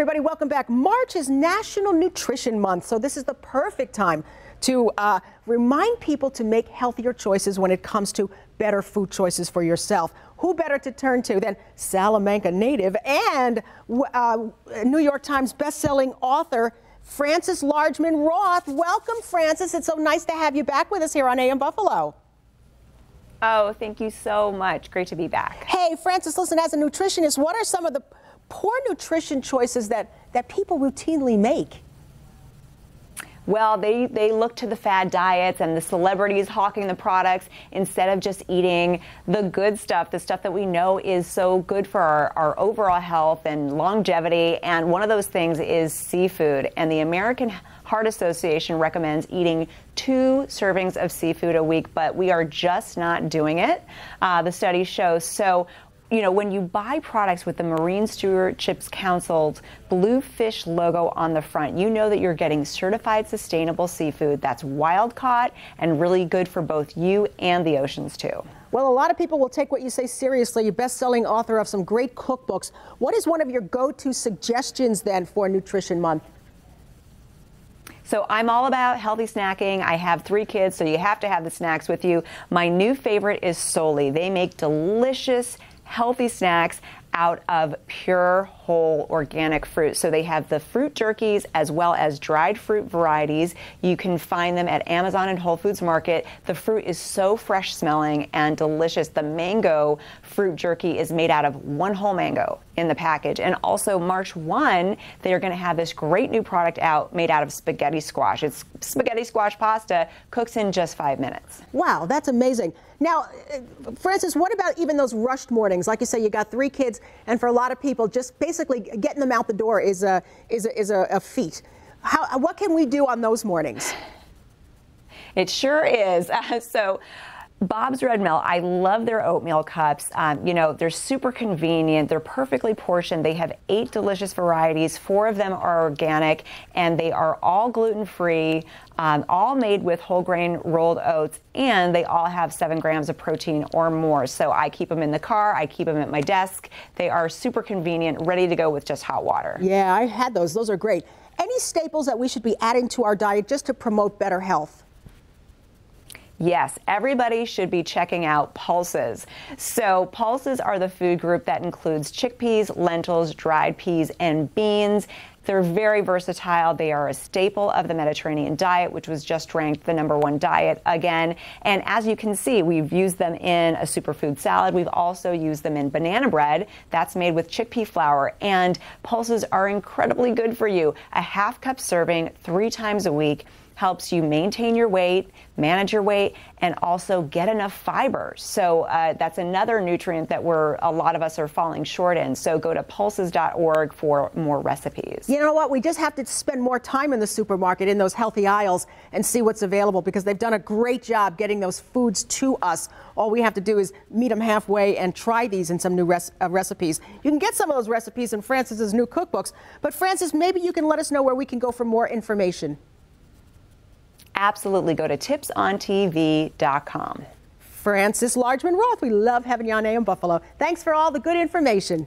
everybody, welcome back. March is National Nutrition Month, so this is the perfect time to uh, remind people to make healthier choices when it comes to better food choices for yourself. Who better to turn to than Salamanca native and uh, New York Times bestselling author Frances Largeman Roth? Welcome, Frances. It's so nice to have you back with us here on AM Buffalo. Oh, thank you so much. Great to be back. Hey, Frances, listen, as a nutritionist, what are some of the poor nutrition choices that, that people routinely make? Well, they, they look to the fad diets and the celebrities hawking the products instead of just eating the good stuff, the stuff that we know is so good for our, our overall health and longevity. And one of those things is seafood. And the American Heart Association recommends eating two servings of seafood a week, but we are just not doing it. Uh, the study shows. So you know, when you buy products with the Marine Stewardship Council's Bluefish logo on the front, you know that you're getting certified sustainable seafood that's wild caught and really good for both you and the oceans too. Well, a lot of people will take what you say seriously. You're best-selling author of some great cookbooks. What is one of your go-to suggestions then for Nutrition Month? So I'm all about healthy snacking. I have three kids, so you have to have the snacks with you. My new favorite is Solely. They make delicious healthy snacks out of pure whole organic fruit. So they have the fruit jerkies as well as dried fruit varieties. You can find them at Amazon and Whole Foods Market. The fruit is so fresh smelling and delicious. The mango fruit jerky is made out of one whole mango in the package. And also March 1, they are going to have this great new product out made out of spaghetti squash. It's spaghetti squash pasta, cooks in just five minutes. Wow, that's amazing. Now, uh, Frances, what about even those rushed mornings? Like you say, you got three kids, and for a lot of people, just basically getting them out the door is a is a, is a, a feat. How, what can we do on those mornings? It sure is. Uh, so. Bob's Red Mill, I love their oatmeal cups. Um, you know, they're super convenient. They're perfectly portioned. They have eight delicious varieties. Four of them are organic, and they are all gluten free, um, all made with whole grain rolled oats, and they all have seven grams of protein or more. So I keep them in the car. I keep them at my desk. They are super convenient, ready to go with just hot water. Yeah, I had those. Those are great. Any staples that we should be adding to our diet just to promote better health? Yes, everybody should be checking out pulses. So, pulses are the food group that includes chickpeas, lentils, dried peas, and beans. They're very versatile. They are a staple of the Mediterranean diet, which was just ranked the number one diet again. And as you can see, we've used them in a superfood salad. We've also used them in banana bread that's made with chickpea flour. And pulses are incredibly good for you. A half cup serving three times a week helps you maintain your weight, manage your weight, and also get enough fiber. So uh, that's another nutrient that we're a lot of us are falling short in. So go to pulses.org for more recipes. You know what? We just have to spend more time in the supermarket in those healthy aisles and see what's available because they've done a great job getting those foods to us. All we have to do is meet them halfway and try these in some new res- uh, recipes. You can get some of those recipes in Frances's new cookbooks. But Frances, maybe you can let us know where we can go for more information absolutely go to tipsontv.com. Frances Largeman Roth, we love having you on AM Buffalo. Thanks for all the good information.